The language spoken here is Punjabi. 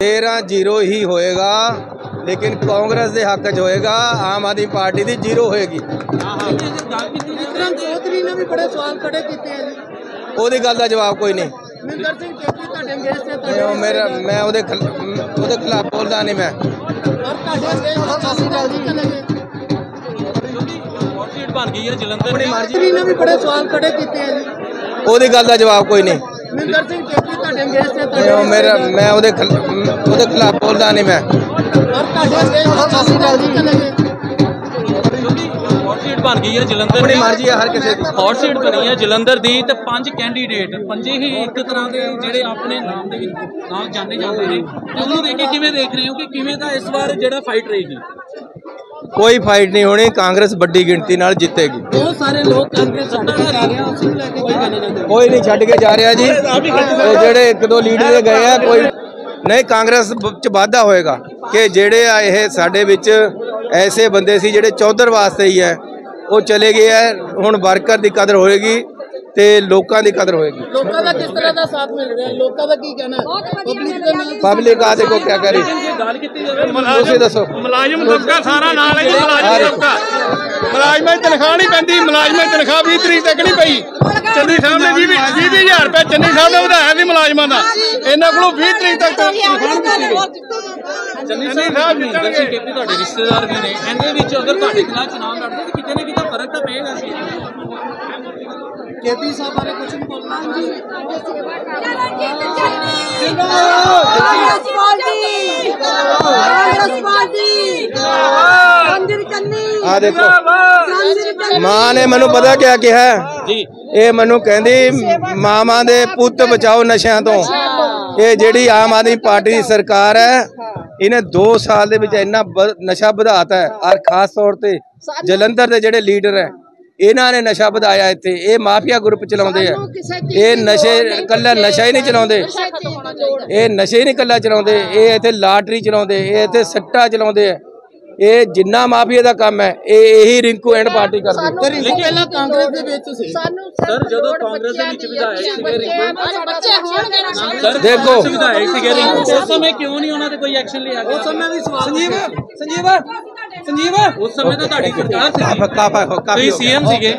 13 ਜ਼ੀਰੋ ਹੀ ਹੋਏਗਾ ਲੇਕਿਨ ਕਾਂਗਰਸ ਦੇ ਹੱਕ 'ਚ ਹੋਏਗਾ ਆਮ ਆਦਮੀ ਪਾਰਟੀ ਦੀ ਜ਼ੀਰੋ ਹੋਏਗੀ। ਵਿਕਰਮ ਚੌਧਰੀ ਨੇ ਵੀ ਬੜੇ ਸਵਾਲ ਖੜੇ ਕੀਤੇ ਆ ਜੀ ਉਹਦੀ ਗੱਲ ਦਾ ਜਵਾਬ ਕੋਈ ਨਹੀਂ। ਮਿੰਦਰ ਸਿੰਘ ਕੇਪੀ ਤੁਹਾਡੇ ਅੰਗੇਜ ਤੇ ਮੈਂ ਉਹ ਮੇਰਾ ਮੈਂ ਉਹਦੇ ਖਿਲ- ਉਹਦੇ ਖਿਲਾਫ ਬੋਲਦਾ ਨਹੀਂ ਮੈਂ। ਔਰ ਤੁਹਾਡੇ ਤੇ ਅਕਾਲੀ ਦਲ ਦੀ ਚਲੇ ਗਏ ਸੀਟ ਬਣ ਗਈ ਹੈ ਜਲੰਧਰ ਆਪਣੀ ਮਰਜ਼ੀ। ਚੌਧਰੀ ਨੇ ਵੀ ਬੜੇ ਸਵਾਲ ਖੜੇ ਕੀਤੇ ਆ ਜੀ ਉਹਦੀ ਗੱਲ ਦਾ ਜਵਾਬ ਕੋਈ ਨਹੀਂ। ਮਿੰਦਰ ਸਿੰਘ ਕੇਪੀ ਤੁਹਾਡੇ ਅੰਗੇਜ ਤੇ ਮੈਂ ਉਹ ਮੇਰਾ ਮੈਂ ਉਹਦੇ ਖਿਲ- ਉਹਦੇ ਖਿਲਾਫ ਬੋਲਦਾ ਨਹੀਂ ਮੈਂ। ਔਰ ਤੁਹਾਡੇ ਅੰਗੇਜ ਤੇ ਅਕਾਲੀ ਦਲ ਦੀ ਚਲੇ ਗਏ। ਹੌਟ ਸੀਟ ਬਣ ਗਈ ਹੈ ਜਲੰਧਰ ਆਪਣੀ ਦੀ। ਮਰਜ਼ੀ ਹੈ ਹਰ ਕਿਸੇ ਦੀ। ਹੌਟ ਸੀਟ ਬਣੀ ਹੈ ਜਲੰਧਰ ਦੀ ਤੇ ਪੰਜ ਕੈਂਡੀਡੇਟ ਪੰਜੇ ਹੀ ਇੱਕ ਤਰ੍ਹਾਂ ਦੇ ਜਿਹੜੇ ਆਪਣੇ ਨਾਮ ਦੇ ਵਿੱਚ ਨਾਲ ਜਾਣੇ ਜਾਂਦੇ ਨੇ। ਤੇ ਉਹਨੂੰ ਦੇਖ ਕੇ ਕਿਵੇਂ ਦੇਖ ਰਹੇ ਹੋ ਕਿ ਕਿਵੇਂ ਦਾ ਇਸ ਵਾਰ ਜਿਹੜਾ ਫਾਈਟ ਰਹੇਗੀ ਕੋਈ ਫਾਈਟ ਨਹੀਂ ਹੋਣੀ ਕਾਂਗਰਸ ਵੱਡੀ ਗਿਣਤੀ ਨਾਲ ਜਿੱਤੇਗੀ। ਬਹੁਤ ਸਾਰੇ ਲੋਕ ਕਾਂਗਰਸ ਛੱਡ ਕੇ ਜਾ ਰਹੇ ਆ ਉਸ ਨੂੰ ਲੈ ਕੇ ਕੀ ਕਹਿਣਾ ਚਾਹੁੰਦੇ ਹੋ? ਕੋਈ ਨਹੀਂ ਛੱਡ ਕੇ ਜਾ ਰਿਹਾ ਜੀ। ਉਹ ਜਿਹੜੇ ਇੱਕ ਦੋ ਲੀਡਰ ਗਏ ਆ ਕੋਈ ਨਹੀਂ ਕਾਂਗਰਸ ਚ ਵਾਧਾ ਹੋਏਗਾ ਕਿ ਜਿਹੜੇ ਆ ਇਹ ਸਾਡੇ ਵਿੱਚ ਐਸੇ ਬੰਦੇ ਸੀ ਜਿਹੜੇ ਚੌਧਰ ਵਾਸਤੇ ਹੀ ਹੈ। ਉਹ ਚਲੇ ਗਏ ਆ ਹੁਣ ਵਰਕਰ ਦੀ ਕਦਰ ਹੋਏਗੀ। ਤੇ ਲੋਕਾਂ ਦੀ ਕਦਰ ਹੋਏਗੀ। ਲੋਕਾਂ ਦਾ ਕਿਸ ਤਰ੍ਹਾਂ ਦਾ ਸਾਥ ਮਿਲ ਰਿਹਾ ਹੈ? ਲੋਕਾਂ ਦਾ ਕੀ ਕਹਿਣਾ ਨਾਲ ਪਬਲਿਕ ਆ ਦੇਖੋ ਕੀ ਕਰੀ ਜੇ ਗੱਲ ਕੀਤੀ ਜਾਵੇ। ਤੁਸੀਂ ਦੱਸੋ। ਮੁਲਾਜ਼ਮ ਤਬਕਾ ਸਾਰਾ ਨਾਲ ਹੈ ਜੀ ਮੁਲਾਜ਼ਮ ਮੁਲਾਜ਼ਮਾਂ ਦੀ ਤਨਖਾਹ ਨਹੀਂ ਪੈਂਦੀ ਮੁਲਾਜ਼ਮਾਂ ਦੀ ਤਨਖਾਹ 20 ਤਰੀਕ ਤੱਕ ਨਹੀਂ ਪਈ। ਚੰਨੀ ਸਾਹਿਬ ਨੇ 20 20 ਹਜ਼ਾਰ ਰੁਪਏ ਚੰਨੀ ਸਾਹਿਬ ਨੇ ਵਧਾਇਆ ਸੀ ਮੁਲਾਜ਼ਮਾਂ ਦਾ। ਇਹਨਾਂ ਕੋਲੋਂ 20 ਤਰੀਕ ਤੱਕ ਤਨਖਾਹ ਨਹੀਂ ਦਿੱਤੀ ਚੰਨੀ ਸਾਹਿਬ ਕੇਪੀ ਤੁਹਾਡੇ ਰਿਸ਼ਤੇਦਾਰ ਵੀ ਨੇ। ਇਹਦੇ ਵਿੱਚ ਅਗਰ ਤੁਹਾਡੇ ਖਿਲਾਫ ਚੁਣਾਵ ਲੜਦੇ ਤਾਂ ਕਿਤੇ ਨਾ ਕਿਤੇ ਫ਼ਰਕ ਤਾਂ ਪਏਗਾ ਸੀ ਕੇਪੀ ਸਾਹਿਬ ਬਾਰੇ ਕੁਝ ਨਹੀਂ ਬੋਲਣਾ। ਕਾਂਗਰਸ ਪਾਰਟੀ ਕਾਂਗਰਸ ਪਾਰਟੀ ਸੰਜੀਵ ਚੰਨੀ ਆ ਦੇਖੋ ਮਾਂ ਨੇ ਮੈਨੂੰ ਪਤਾ ਕਿਆ ਕਿਹਾ? ਜੀ। ਇਹ ਮੈਨੂੰ ਕਹਿੰਦੀ ਮਾਵਾਂ ਦੇ ਪੁੱਤ ਬਚਾਓ ਨਸ਼ਿਆਂ ਤੋਂ। ਇਹ ਜਿਹੜੀ ਆਮ ਆਦਮੀ ਪਾਰਟੀ ਦੀ ਸਰਕਾਰ ਹੈ ਇਹਨੇ 2 ਸਾਲ ਦੇ ਵਿੱਚ ਇੰਨਾ ਨਸ਼ਾ ਵਧਾਤਾ ਹੈ। ਔਰ ਖਾਸ ਤੌਰ ਤੇ ਜਲੰਧਰ ਦੇ ਜਿਹੜੇ ਲੀਡਰ ਹੈ ਇਹਨਾਂ ਨੇ ਨਸ਼ਾ ਵਧਾਇਆ ਇੱਥੇ ਇਹ ਮਾਫੀਆ ਗਰੁੱਪ ਚਲਾਉਂਦੇ ਆ। ਇਹ ਨਸ਼ੇ ਕੱਲਾ ਨਸ਼ਾ ਹੀ ਨਹੀਂ ਚਲਾਉਂਦੇ। ਇਹ ਨਸ਼ੇ ਹੀ ਨਹੀਂ। ਕੱਲਾ ਚਲਾਉਂਦੇ ਇਹ ਇੱਥੇ ਲਾਟਰੀ ਚਲਾਉਂਦੇ ਇਹ ਇੱਥੇ ਸੱਟਾ ਚਲਾਉਂਦੇ ਆ। ਇਹ ਜਿੰਨਾ ਮਾਫੀਆ ਦਾ ਕੰਮ ਹੈ ਇਹ ਇਹੀ ਰਿੰਕੂ ਐਂਡ ਪਾਰਟੀ ਕਰਦੇ ਰਿੰਕੂ ਪਹਿਲਾਂ ਕਾਂਗਰਸ ਦੇ ਵਿੱਚ ਸੀ ਸਰ ਜਦੋਂ ਕਾਂਗਰਸ ਦੇ ਵਿੱਚ ਵਿਧਾਇਕ ਸੀਗੇ ਰਿੰਕੂ। ਸਰ ਦੇਖੋ। ਵਿਧਾਇਕ ਸੀਗੇ ਰਿੰਕੂ। ਉਸ ਸਮੇਂ ਕਿਉਂ ਨਹੀਂ ਉਹਨਾਂ ਤੇ ਕੋਈ ਐਕਸ਼ਨ ਲਿਆ ਗਿਆ? ਉਸ ਸਮੇਂ ਵੀ ਸਵਾਲ ਸੰਜੀਵ ਸੰਜੀਵ ਸੰਜੀਵ ਉਸ ਸਮੇਂ ਤਾਂ ਤੁਹਾਡੀ ਸਰਕਾਰ ਸੀ ਕਾਫਾ ਹੋ ਗਿਆ। ਸੀਐਮ ਸੀਗੇ